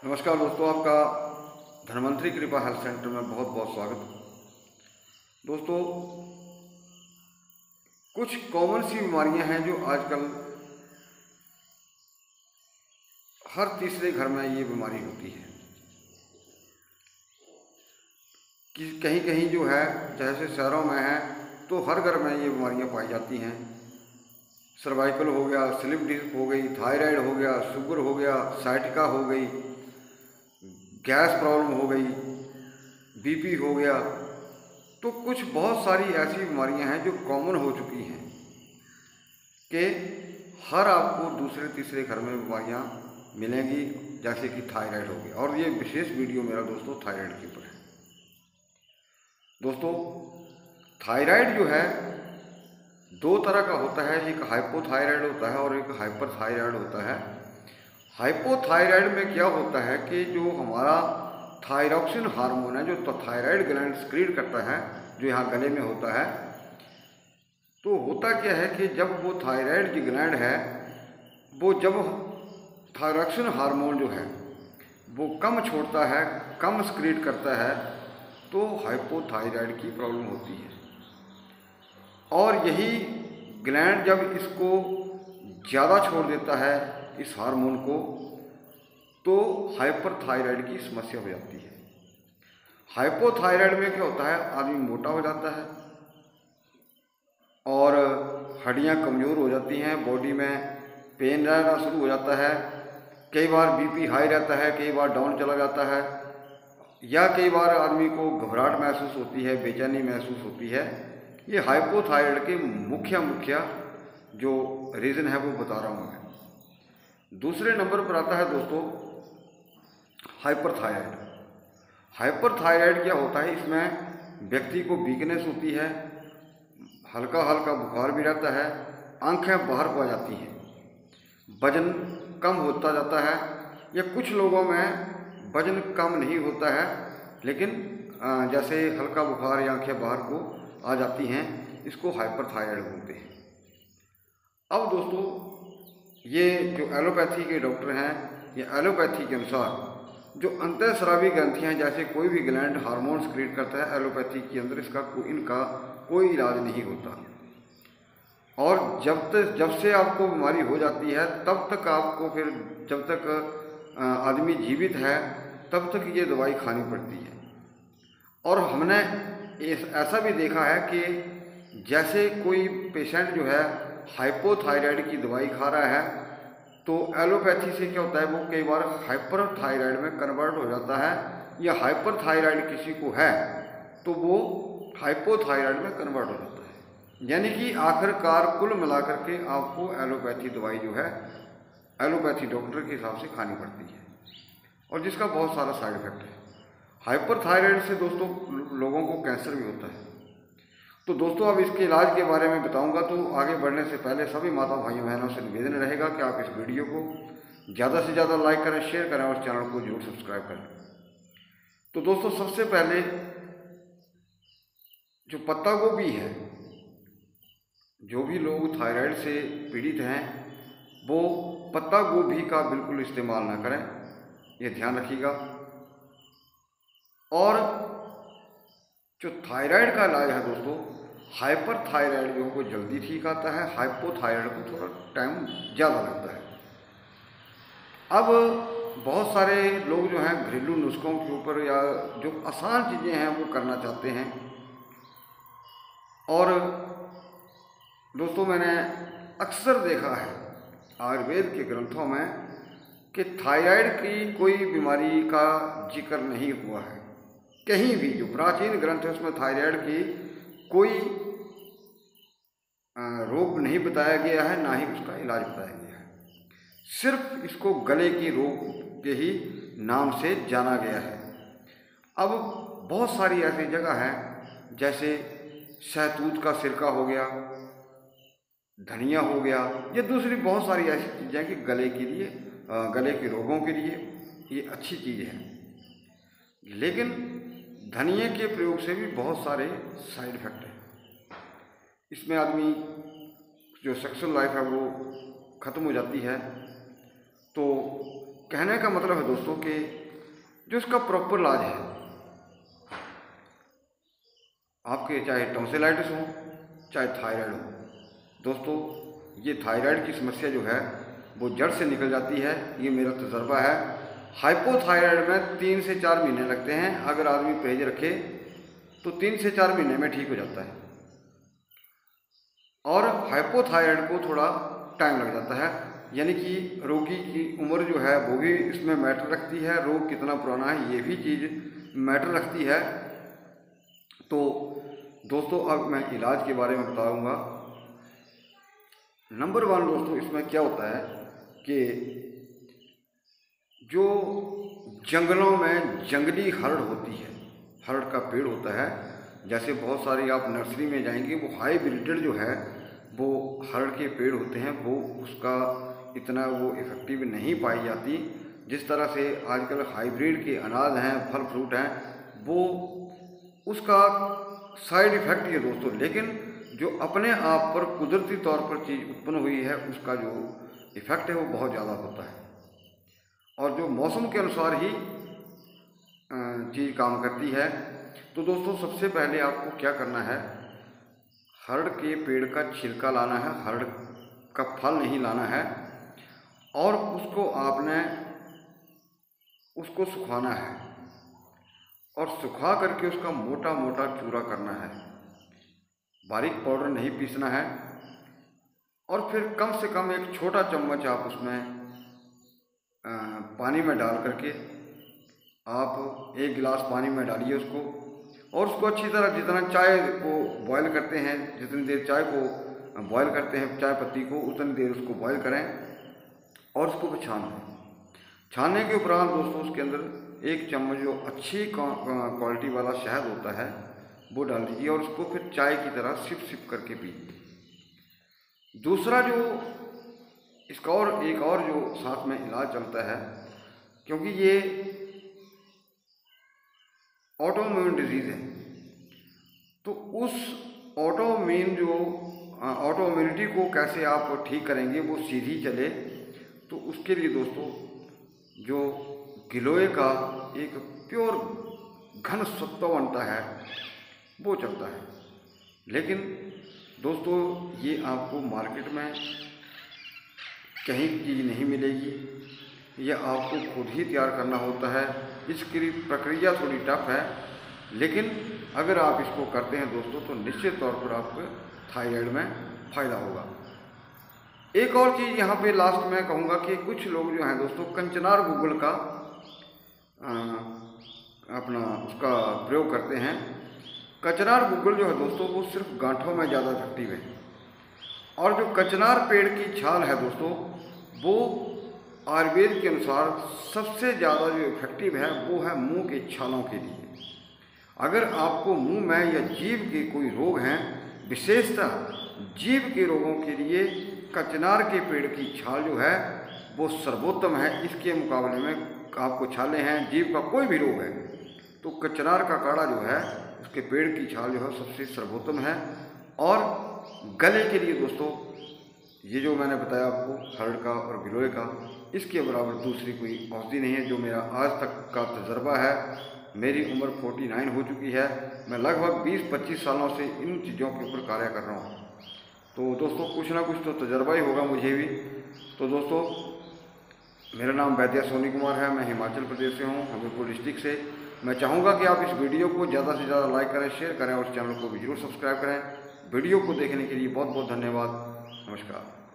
नमस्कार दोस्तों, आपका धनवंतरी कृपा हेल्थ सेंटर में बहुत बहुत स्वागत। दोस्तों, कुछ कॉमन सी बीमारियाँ हैं जो आजकल हर तीसरे घर में ये बीमारी होती है। कि कहीं कहीं जो है, जैसे शहरों में है तो हर घर में ये बीमारियाँ पाई जाती हैं। सर्वाइकल हो गया स्लिप डिस्क हो गई थायराइड हो गया शुगर हो गया साइटिका हो गई गैस प्रॉब्लम हो गई बीपी हो गया तो कुछ बहुत सारी ऐसी बीमारियाँ हैं जो कॉमन हो चुकी हैं कि हर आपको दूसरे, तीसरे घर में बीमारियाँ मिलेंगी, जैसे कि थायराइड हो गया। और ये विशेष वीडियो मेरा दोस्तों थायराइड के ऊपर है। दोस्तों, थायराइड जो है, दो तरह का होता है, एक हाइपोथायराइड होता है और एक हाइपर थायराइड होता है। हाइपोथायराइड में क्या होता है कि जो हमारा थायरॉक्सिन हार्मोन है, जो तो थायराइड ग्लैंड स्क्रीड करता है, जो यहाँ गले में होता है तो होता क्या है कि जब वो थायराइड की ग्लैंड है, वो जब थायरॉक्सिन हार्मोन जो है, वो कम छोड़ता है, कम स्क्रीड करता है तो हाइपोथायराइड की प्रॉब्लम होती है। और यही ग्लैंड जब इसको ज़्यादा छोड़ देता है इस हार्मोन को तो हाइपरथायराइड की समस्या हो जाती है। हाइपोथायराइड में क्या होता है? आदमी मोटा हो जाता है और हड्डियाँ कमज़ोर हो जाती हैं, बॉडी में पेन रहना शुरू हो जाता है। कई बार बीपी हाई रहता है, कई बार डाउन चला जाता है या कई बार आदमी को घबराहट महसूस होती है, बेचैनी महसूस होती है। ये हाइपोथायराइड के मुख्य मुख्य जो रीज़न है वो बता रहा हूँ मैं। दूसरे नंबर पर आता है दोस्तों हाइपरथायराइड हाइपरथायराइड क्या होता है? इसमें व्यक्ति को वीकनेस होती है हल्का हल्का बुखार भी रहता है, आँखें बाहर को आ जाती हैं, वज़न कम होता जाता है, या कुछ लोगों में वज़न कम नहीं होता है, लेकिन जैसे हल्का बुखार या आँखें बाहर को आ जाती हैं, इसको हाइपरथायराइड बोलते हैं। अब दोस्तों ये जो एलोपैथी के डॉक्टर हैं, ये एलोपैथी के अनुसार जो अंतःस्रावी ग्रंथियाँ जैसे कोई भी ग्लैंड हार्मोन्स क्रिएट करता है, एलोपैथी के अंदर इसका इनका कोई इलाज नहीं होता। और जब तक, जब से आपको बीमारी हो जाती है, तब तक आपको फिर, जब तक आदमी जीवित है, तब तक ये दवाई खानी पड़ती है। और हमने ऐसा भी देखा है कि जैसे कोई पेशेंट जो है हाइपोथायराइड की दवाई खा रहा है तो एलोपैथी से क्या होता है, वो कई बार हाइपर थायराइड में कन्वर्ट हो जाता है, या हाइपर थायराइड किसी को है तो वो हाइपोथायराइड में कन्वर्ट हो जाता है। यानी कि आखिरकार कुल मिलाकर के आपको एलोपैथी दवाई जो है एलोपैथी डॉक्टर के हिसाब से खानी पड़ती है। और जिसका बहुत सारा साइड इफ़ेक्ट है। हाइपरथायराइड से दोस्तों, लोगों को कैंसर भी होता है। तो दोस्तों, अब इसके इलाज के बारे में बताऊँगा तो आगे बढ़ने से पहले सभी माता भाइयों बहनों से निवेदन रहेगा कि आप इस वीडियो को ज़्यादा से ज़्यादा लाइक करें, शेयर करें और चैनल को ज़रूर सब्सक्राइब करें। तो दोस्तों, सबसे पहले जो पत्ता गोभी है, जो भी लोग थायराइड से पीड़ित हैं, वो पत्ता गोभी का बिल्कुल इस्तेमाल ना करें, ये ध्यान रखिएगा। और जो थायराइड का इलाज है दोस्तों हाइपर थायराइड को जल्दी ठीक आता है, हाइपोथायराइड को थोड़ा टाइम ज़्यादा लगता है। अब बहुत सारे लोग जो हैं घरेलू नुस्खों के ऊपर या जो आसान चीज़ें हैं वो करना चाहते हैं। और दोस्तों, मैंने अक्सर देखा है आयुर्वेद के ग्रंथों में कि थायराइड की कोई बीमारी का ज़िक्र नहीं हुआ है। कहीं भी जो प्राचीन ग्रंथ है, उसमें थायराइड की कोई रोग नहीं बताया गया है, ना ही उसका इलाज बताया गया है। सिर्फ़ इसको गले की रोग के ही नाम से जाना गया है। अब बहुत सारी ऐसी जगह हैं, जैसे शहतूत का सिरका हो गया, धनिया हो गया, ये दूसरी बहुत सारी ऐसी चीज़ें हैं कि गले के लिए गले के रोगों के लिए ये अच्छी चीज़ है। लेकिन धनिए के प्रयोग से भी बहुत सारे साइड इफ़ेक्ट हैं। इसमें आदमी जो सेक्सुअल लाइफ है वो ख़त्म हो जाती है। तो कहने का मतलब है दोस्तों कि जो इसका प्रॉपर इलाज है, आपके चाहे टोंसिलाइटिस हो, चाहे थायराइड हो, दोस्तों, ये थायराइड की समस्या जो है, वो जड़ से निकल जाती है। ये मेरा तजर्बा है। हाइपोथायराइड में तीन से चार महीने लगते हैं। अगर आदमी परहेज रखे तो तीन से चार महीने में ठीक हो जाता है। और हाइपोथायराइड को थोड़ा टाइम लग जाता है। यानी कि रोगी की उम्र जो है, वो भी इसमें मैटर रखती है। रोग कितना पुराना है, ये भी चीज़ मैटर रखती है। तो दोस्तों, अब मैं इलाज के बारे में बताऊँगा। नंबर वन दोस्तों, इसमें क्या होता है कि जो जंगलों में जंगली हरड़ होती है हरड़ का पेड़ होता है, जैसे बहुत सारी आप नर्सरी में जाएँगे, वो हाई ब्रिडेड जो है, वो हरड़ के पेड़ होते हैं, वो उसका इतना वो इफ़ेक्टिव नहीं पाई जाती। जिस तरह से आजकल हाइब्रिड के अनाज हैं, फल फ्रूट हैं, वो उसका साइड इफ़ेक्ट है दोस्तों, लेकिन जो अपने आप पर कुदरती तौर पर चीज़ उत्पन्न हुई है, उसका जो इफ़ेक्ट है, वो बहुत ज़्यादा होता है। और जो मौसम के अनुसार ही चीज़ काम करती है। तो दोस्तों, सबसे पहले आपको क्या करना है? हरड़ के पेड़ का छिलका लाना है, हरड़ का फल नहीं लाना है, और उसको आपने, उसको सुखाना है। और सुखा करके उसका मोटा मोटा चूरा करना है। बारीक पाउडर नहीं पीसना है। और फिर कम से कम एक छोटा चम्मच आप उसमें पानी में डाल करके आप एक गिलास पानी में डालिए उसको और उसको अच्छी तरह जितना चाय को बॉयल करते हैं, जितनी देर चाय को बॉयल करते हैं, चाय पत्ती को, उतनी देर उसको बॉयल करें और उसको छान लें। छानने के उपरांत दोस्तों उसके अंदर एक चम्मच जो अच्छी क्वालिटी वाला शहद होता है, वो डाल दीजिए और उसको फिर चाय की तरह सिप सिप करके पीजिए। दूसरा जो इसका और, एक और जो साथ में इलाज चलता है, क्योंकि ये ऑटोम्यून डिज़ीज़ है तो उस ऑटोम्यून जो ऑटोम्यूनिटी को कैसे आप ठीक करेंगे, वो सीधी चले तो उसके लिए दोस्तों, जो गिलोय का एक प्योर घन सत्व बनता है, वो चलता है। लेकिन दोस्तों, ये आपको मार्केट में कहीं चीज़ नहीं मिलेगी। यह आपको खुद ही तैयार करना होता है। इसकी प्रक्रिया थोड़ी टफ है लेकिन अगर आप इसको करते हैं दोस्तों तो निश्चित तौर पर आपको थायराइड में फ़ायदा होगा। एक और चीज़ यहाँ पे लास्ट में कहूँगा कि कुछ लोग जो हैं दोस्तों कंचनार गूगल का आ, अपना उसका प्रयोग करते हैं। कचनार गूगल जो है दोस्तों वो सिर्फ़ गांठों में ज़्यादा इफ़ेक्टिव है। और जो कचनार पेड़ की छाल है दोस्तों, वो आयुर्वेद के अनुसार सबसे ज़्यादा जो इफ़ेक्टिव है, वो है मुँह के छालों के लिए। अगर आपको मुँह में या जीव के कोई रोग हैं, विशेषतः जीव के रोगों के लिए कचनार के पेड़ की छाल जो है, वो सर्वोत्तम है। इसके मुकाबले में आपको छाले हैं जीव का कोई भी रोग है तो कचनार का काढ़ा जो है, उसके पेड़ की छाल जो है, सबसे सर्वोत्तम है। और गले के लिए दोस्तों, ये जो मैंने बताया आपको, हर्ड का और गिलोय का, इसके बराबर दूसरी कोई औषधि नहीं है, जो मेरा आज तक का तजर्बा है। मेरी उम्र 49 हो चुकी है। मैं लगभग 20-25 सालों से इन चीज़ों के ऊपर कार्य कर रहा हूँ। तो दोस्तों, कुछ ना कुछ तो तजर्बा ही होगा मुझे भी। तो दोस्तों, मेरा नाम वैद्या सोनी कुमार है। मैं हिमाचल प्रदेश से हूँ, हमीरपुर डिस्ट्रिक्ट से। मैं चाहूँगा कि आप इस वीडियो को ज़्यादा से ज़्यादा लाइक करें, शेयर करें और चैनल को भी ज़रूर सब्सक्राइब करें। वीडियो को देखने के लिए बहुत बहुत धन्यवाद। नमस्कार।